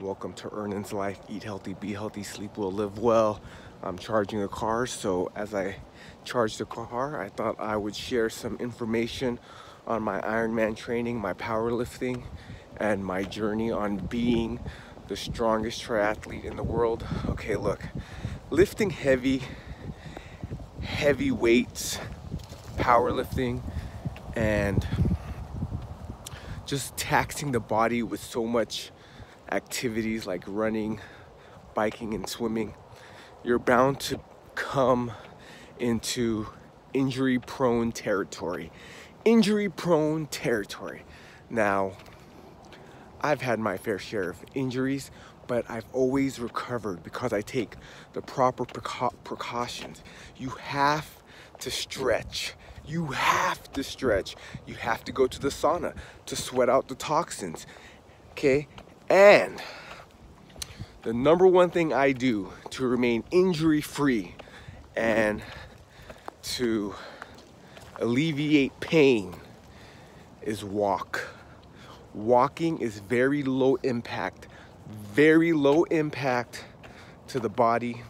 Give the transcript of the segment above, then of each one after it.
Welcome to Ernan's Life. Eat healthy, be healthy, sleep well, live well. I'm charging a car, so as I charge the car, I thought I would share some information on my Ironman training, my powerlifting, and my journey on being the strongest triathlete in the world. Okay, look, lifting heavy, heavy weights, powerlifting, and just taxing the body with so much activities like running, biking, and swimming, you're bound to come into injury prone territory. Injury prone territory. Now, I've had my fair share of injuries, but I've always recovered because I take the proper preca precautions. You have to stretch. You have to stretch. You have to go to the sauna to sweat out the toxins. Okay? And the number one thing I do to remain injury free and to alleviate pain is walk. Walking is very low impact, very low impact to the body,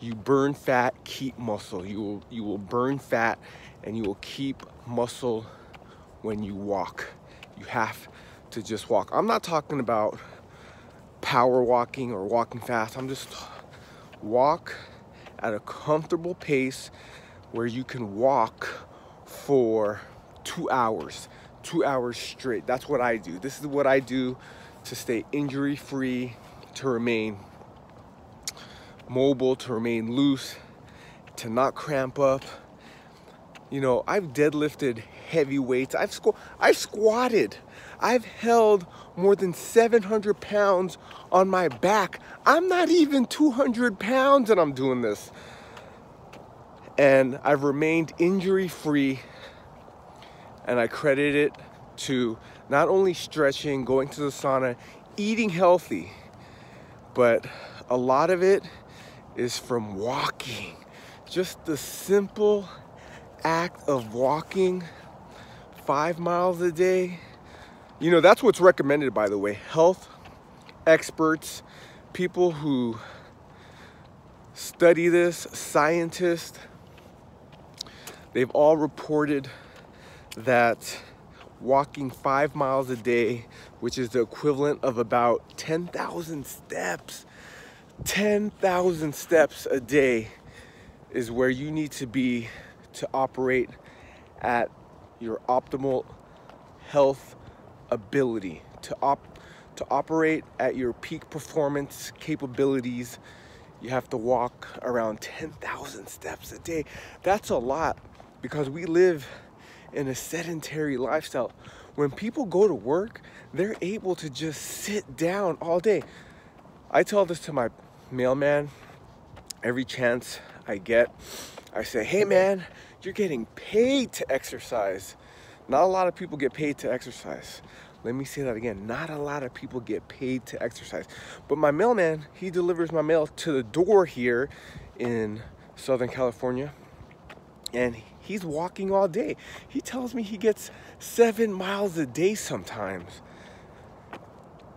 you burn fat, keep muscle. You will, you will burn fat and you will keep muscle when you walk. You have to just walk. I'm not talking about power walking or walking fast. I'm just walk at a comfortable pace where you can walk for two hours, two hours straight. That's what I do. This is what I do to stay injury free, to remain mobile, to remain loose, to not cramp up. You know, I've deadlifted heavy weights. I've, squ I've squatted. I've held more than 700 pounds on my back. I'm not even 200 pounds and I'm doing this. And I've remained injury free and I credit it to not only stretching, going to the sauna, eating healthy, but a lot of it is from walking. Just the simple act of walking five miles a day. You know, that's what's recommended, by the way. Health experts, people who study this, scientists, they've all reported that walking five miles a day, which is the equivalent of about 10,000 steps, 10,000 steps a day is where you need to be to operate at your optimal health ability to op to operate at your peak performance capabilities. You have to walk around 10,000 steps a day. That's a lot because we live in a sedentary lifestyle. When people go to work they're able to just sit down all day. I tell this to my mailman every chance I get. I say, hey man, you're getting paid to exercise. Not a lot of people get paid to exercise. Let me say that again. Not a lot of people get paid to exercise. But my mailman, he delivers my mail to the door here in Southern California. And he's walking all day. He tells me he gets seven miles a day sometimes.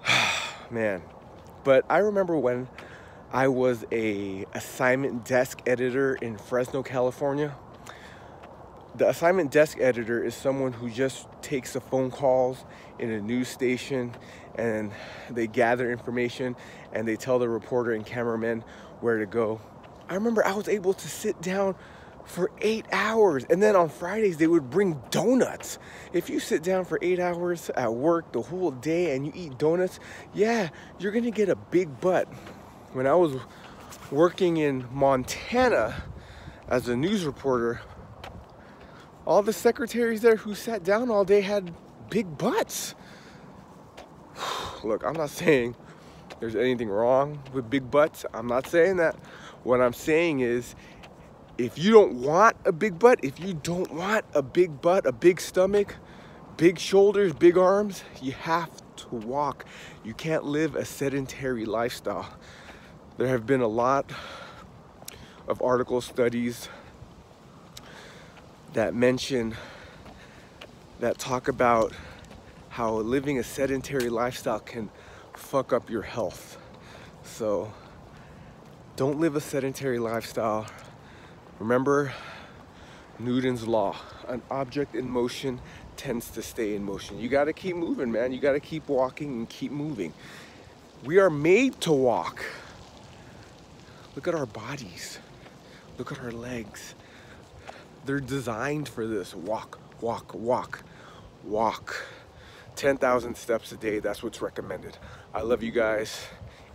Man, but I remember when I was a assignment desk editor in Fresno, California. The assignment desk editor is someone who just takes the phone calls in a news station and they gather information and they tell the reporter and cameraman where to go. I remember I was able to sit down for eight hours. And then on Fridays, they would bring donuts. If you sit down for eight hours at work the whole day and you eat donuts, yeah, you're gonna get a big butt. When I was working in Montana as a news reporter, all the secretaries there who sat down all day had big butts. Look, I'm not saying there's anything wrong with big butts. I'm not saying that. What I'm saying is if you don't want a big butt, if you don't want a big butt, a big stomach, big shoulders, big arms, you have to walk. You can't live a sedentary lifestyle. There have been a lot of article studies that mention, that talk about how living a sedentary lifestyle can fuck up your health. So don't live a sedentary lifestyle. Remember Newton's law. An object in motion tends to stay in motion. You gotta keep moving, man. You gotta keep walking and keep moving. We are made to walk. Look at our bodies. Look at our legs. They're designed for this. Walk, walk, walk, walk. 10,000 steps a day, that's what's recommended. I love you guys.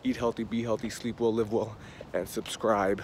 Eat healthy, be healthy, sleep well, live well, and subscribe.